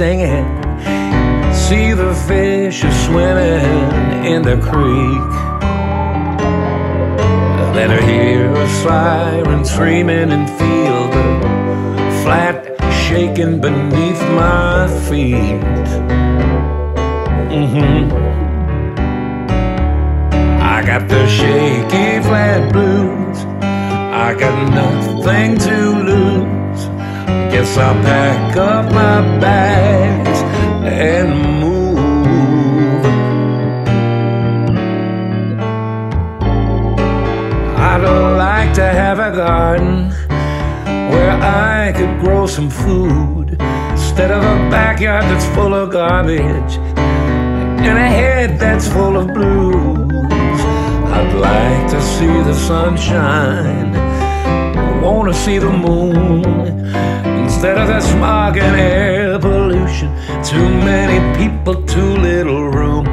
singing, see the fish are swimming in the creek. Then I hear a siren screaming and feel the flat shaking beneath my feet. Mm-hmm. I got the shaky flat blues. I got nothing to lose. Guess I'll pack up my bags and move. I'd like to have a garden where I could grow some food instead of a backyard that's full of garbage and a head that's full of blues. I'd like to see the sunshine. I wanna see the moon instead of the smog and air pollution. Too many people, too little room.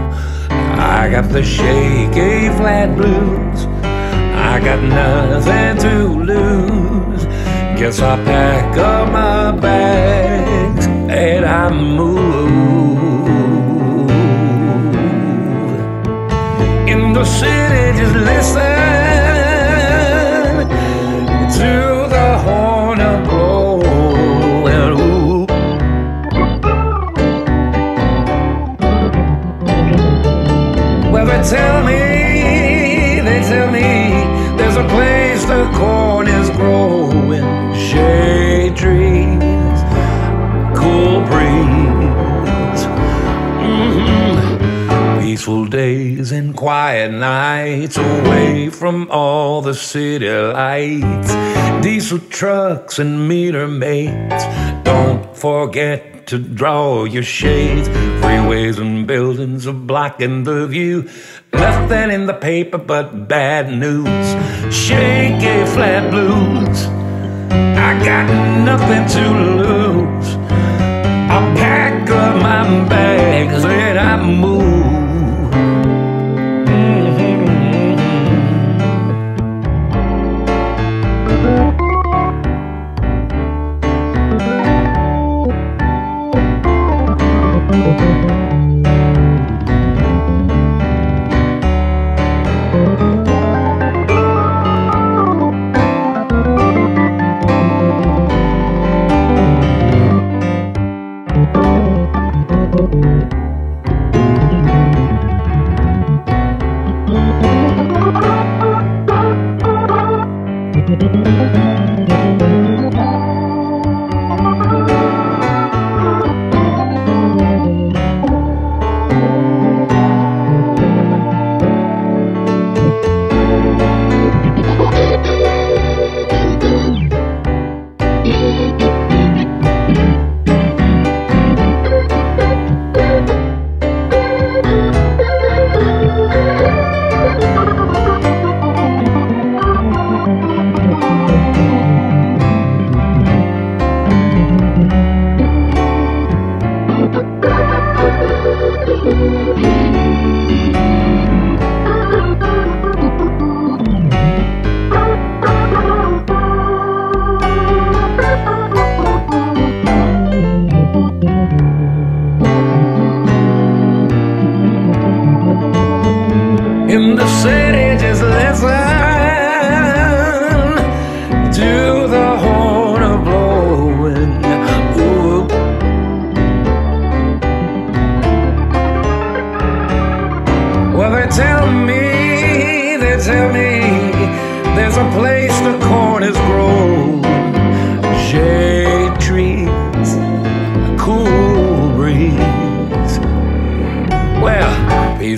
I got the shaky flat blues. I got nothing to lose. Guess I'll pack up my bags and I move. In the city, just listen to days and quiet nights away from all the city lights. Diesel trucks and meter mates. Don't forget to draw your shades. Freeways and buildings are blocking the view. Nothing in the paper but bad news. Shaky flat blues. I got nothing to lose. I'll pack a place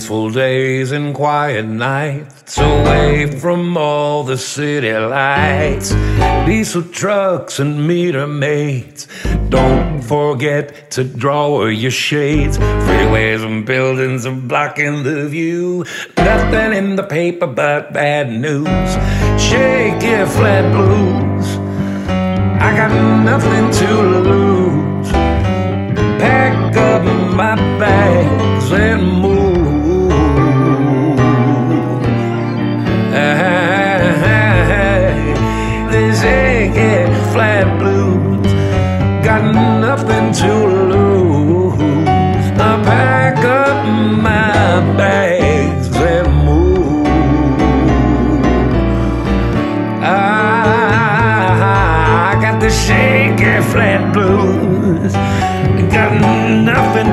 peaceful days and quiet nights away from all the city lights, diesel trucks and meter mates. Don't forget to draw your shades. Freeways and buildings are blocking the view. Nothing in the paper but bad news. shake your flat blues. I got nothing to lose pack up my bags and move.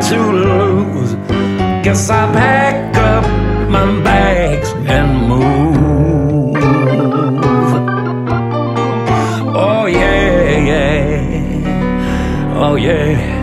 to lose. Guess I pack up my bags and move. Oh, yeah, yeah. Oh, yeah.